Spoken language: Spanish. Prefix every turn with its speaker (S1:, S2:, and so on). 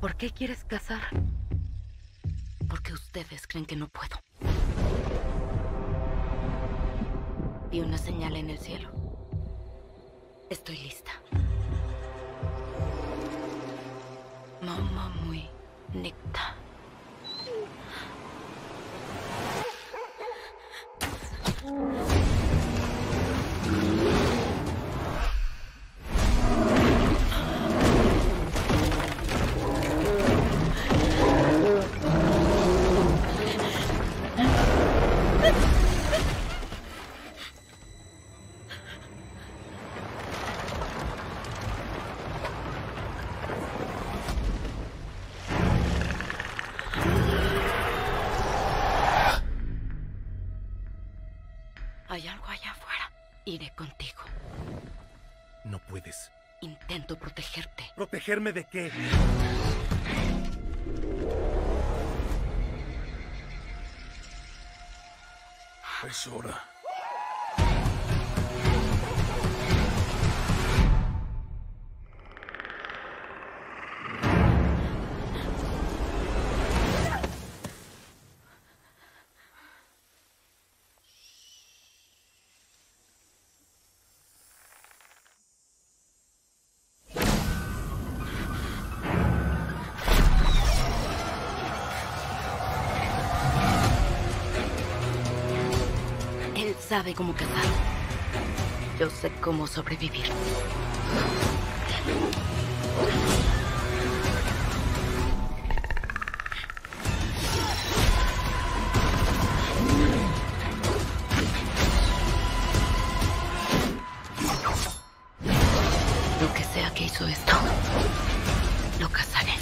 S1: ¿Por qué quieres casar? Porque ustedes creen que no puedo. Vi una señal en el cielo. Estoy lista. Mamá muy necta. Hay algo allá afuera. Iré contigo.
S2: No puedes.
S1: Intento protegerte.
S2: ¿Protegerme de qué? Es hora.
S1: Sabe cómo cazar. Yo sé cómo sobrevivir. Lo que sea que hizo esto, lo cazaré.